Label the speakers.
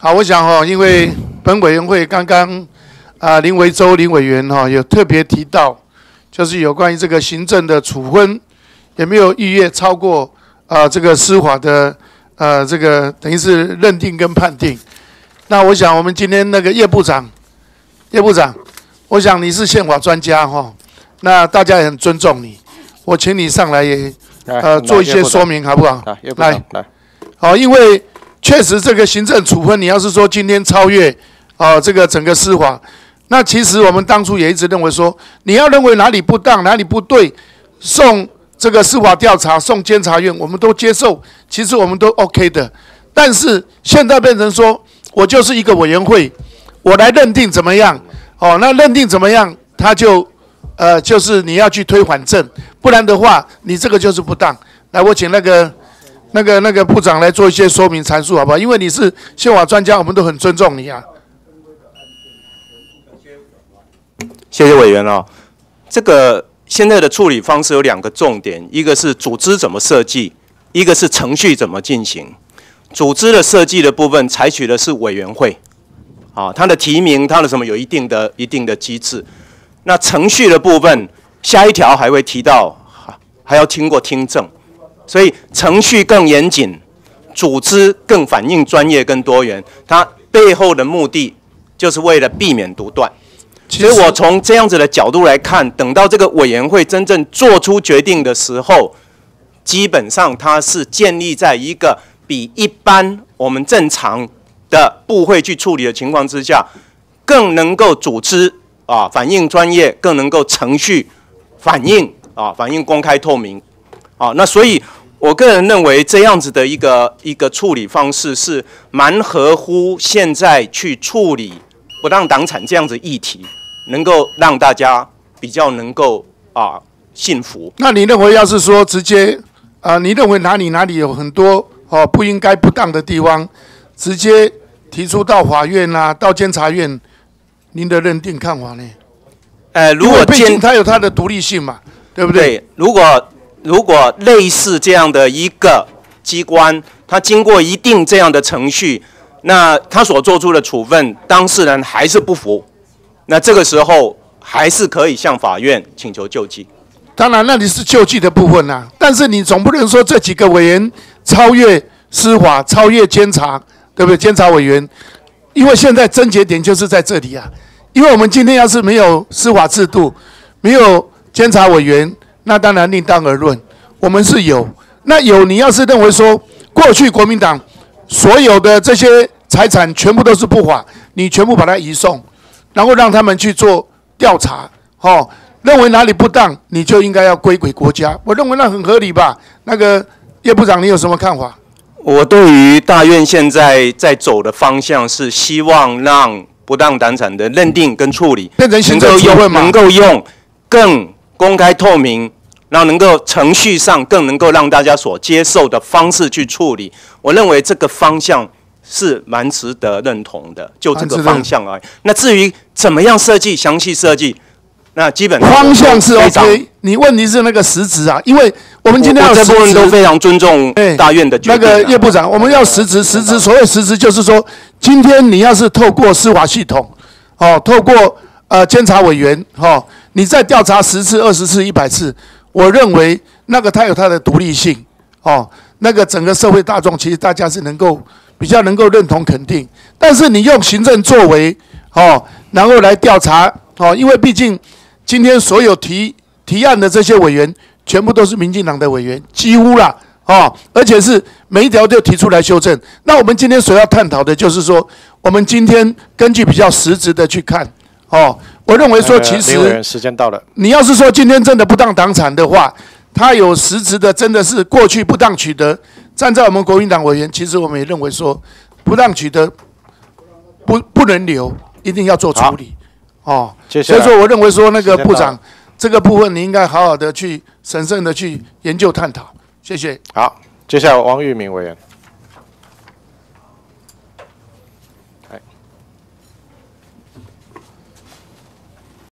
Speaker 1: 好，我想哈，因为本委员会刚刚啊林维洲林委员哈有特别提到，就是有关于这个行政的处分有没有逾越超过啊这个司法的呃这个等于是认定跟判定。那我想我们今天那个叶部长，叶部长，我想你是宪法专家哈，那大家也很尊重你，我请你上来也呃做一些说明好不好？
Speaker 2: 来来，
Speaker 1: 好，因为。确实，这个行政处分，你要是说今天超越，啊，这个整个司法，那其实我们当初也一直认为说，你要认为哪里不当，哪里不对，送这个司法调查，送监察院，我们都接受，其实我们都 OK 的。但是现在变成说，我就是一个委员会，我来认定怎么样，哦，那认定怎么样，他就，呃，就是你要去推反证，不然的话，你这个就是不当。来，我请那个。那个那个部长来做一些说明阐述，好不好？因为你是宪法专家，我们都很尊重你啊。
Speaker 2: 谢谢委员哦。这个现在的处理方式有两个重点，一个是组织怎么设计，一个是程序怎么进行。组织的设计的部分采取的是委员会，啊，它的提名，它的什么有一定的一定的机制。那程序的部分，下一条还会提到，还要经过听证。所以程序更严谨，组织更反映专业跟多元，它背后的目的就是为了避免独断。其实我从这样子的角度来看，等到这个委员会真正做出决定的时候，基本上它是建立在一个比一般我们正常的部会去处理的情况之下，更能够组织啊反映专业，更能够程序反映啊反映公开透明，啊那所以。我个人认为这样子的一个一个处理方式是蛮合乎现在去处理不当党产这样子议题，能够让大家比较能够啊信服。
Speaker 1: 那你认为要是说直接啊，你认为哪里哪里有很多哦不应该不当的地方，直接提出到法院呐，到监察院，您的认定看法呢？呃，如果毕竟它有它的独立性嘛，对不对？
Speaker 2: 如果如果类似这样的一个机关，他经过一定这样的程序，那他所做出的处分，当事人还是不服，那这个时候还是可以向法院请求救济。
Speaker 1: 当然，那里是救济的部分呐，但是你总不能说这几个委员超越司法、超越监察，对不对？监察委员，因为现在症结点就是在这里啊，因为我们今天要是没有司法制度，没有监察委员。那当然另当而论，我们是有，那有你要是认为说过去国民党所有的这些财产全部都是不法，你全部把它移送，然后让他们去做调查，哦，认为哪里不当，你就应该要归给国家。我认为那很合理吧？那个叶部长，你有什么看法？
Speaker 2: 我对于大院现在在走的方向是希望让不当党产的认定跟处理
Speaker 1: 变成行政用
Speaker 2: 能够用更公开透明。然后能够程序上更能够让大家所接受的方式去处理，我认为这个方向是蛮值得认同的，就这个方向而已。那至于怎么样设计、详细设计，那基本
Speaker 1: 方向是 OK。你问题是那个实质啊，因为我们今天要
Speaker 2: 这部分都非常尊重大院的决
Speaker 1: 定。那个叶部长，我们要实质，实质所谓实质就是说，今天你要是透过司法系统，哦，透过呃监察委员，哈，你再调查十次、二十次、一百次。我认为那个它有它的独立性，哦，那个整个社会大众其实大家是能够比较能够认同肯定，但是你用行政作为，哦，然后来调查，哦，因为毕竟今天所有提提案的这些委员全部都是民进党的委员，几乎啦，哦，而且是每一条都提出来修正。那我们今天所要探讨的就是说，我们今天根据比较实质的去看，哦。我认为说，其实
Speaker 3: 时间到了。
Speaker 1: 你要是说今天真的不当党产的话，他有实质的，真的是过去不当取得。站在我们国民党委员，其实我们也认为说，不当取得不不能留，一定要做处理。哦，所以说我认为说，那个部长这个部分，你应该好好的去审慎的去研究探讨。谢谢。
Speaker 3: 好，接下来王玉明委员。